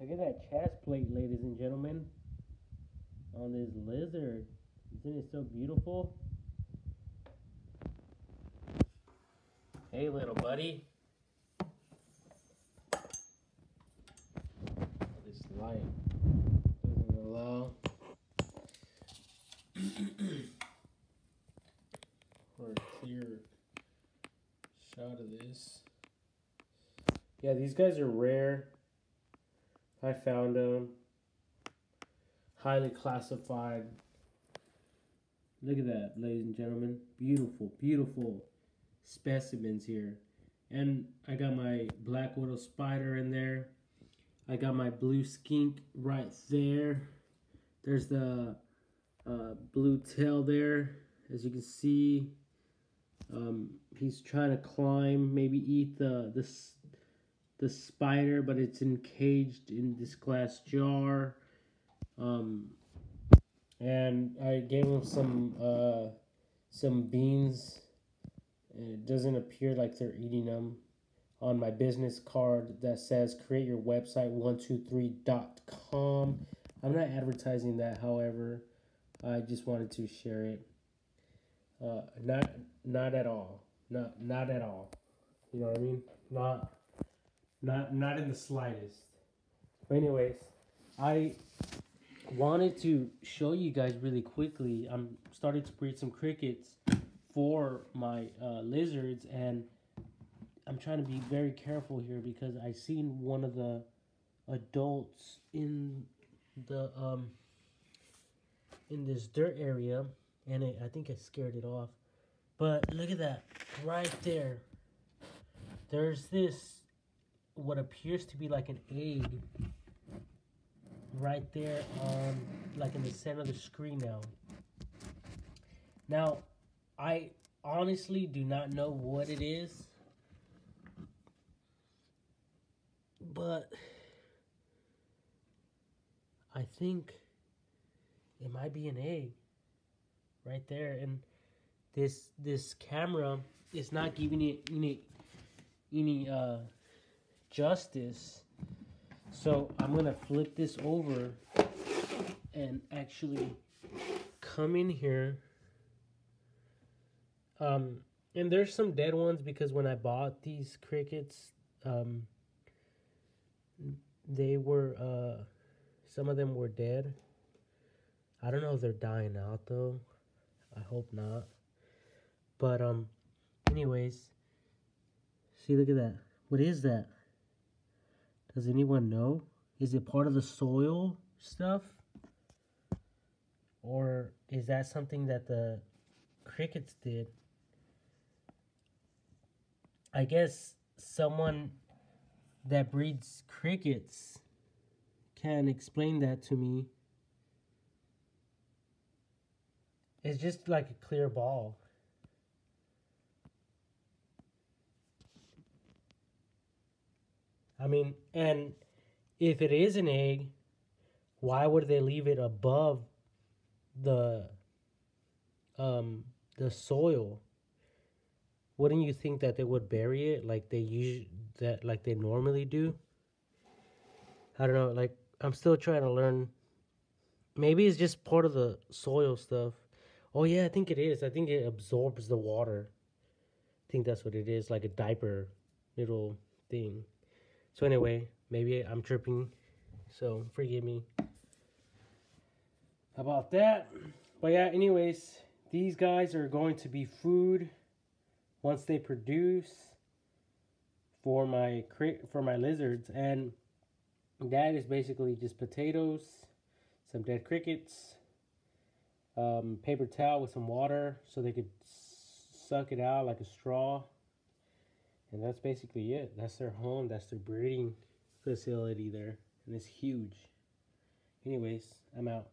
Look at that chest plate, ladies and gentlemen. On this lizard. Isn't it so beautiful? Hey, little buddy. This light doesn't allow for a clear shot of this. Yeah, these guys are rare. I found them. Highly classified. Look at that, ladies and gentlemen. Beautiful, beautiful specimens here. And I got my black widow spider in there. I got my blue skink right there. There's the uh, blue tail there, as you can see. Um, he's trying to climb, maybe eat the the the spider, but it's encaged in this glass jar. Um, and I gave him some uh, some beans. And it doesn't appear like they're eating them. On my business card that says create your website 123.com. I'm not advertising that, however. I just wanted to share it. Uh, not not at all. Not not at all. You know what I mean? Not not not in the slightest. But anyways, I wanted to show you guys really quickly. I'm starting to breed some crickets for my uh, lizards, and I'm trying to be very careful here because I seen one of the adults in the um in this dirt area, and it, I think I scared it off. But look at that right there. There's this what appears to be like an egg right there on like in the center of the screen now. Now, I honestly do not know what it is. But I think it might be an egg right there and this this camera is not giving it any any uh justice. So I'm gonna flip this over and actually come in here. Um, and there's some dead ones because when I bought these crickets, um, they were, uh, some of them were dead. I don't know if they're dying out though. I hope not. But, um, anyways, see, look at that. What is that? Does anyone know? Is it part of the soil stuff? Or is that something that the crickets did? I guess someone that breeds crickets can explain that to me. It's just like a clear ball. I mean, and if it is an egg, why would they leave it above the um the soil? Wouldn't you think that they would bury it like they usually that like they normally do? I don't know, like I'm still trying to learn. Maybe it's just part of the soil stuff. Oh yeah, I think it is. I think it absorbs the water. I think that's what it is, like a diaper little thing. So anyway, maybe I'm tripping. So forgive me about that. But yeah, anyways, these guys are going to be food once they produce for my for my lizards and that is basically just potatoes, some dead crickets, um, paper towel with some water so they could suck it out like a straw. And that's basically it. That's their home. That's their breeding facility there. And it's huge. Anyways, I'm out.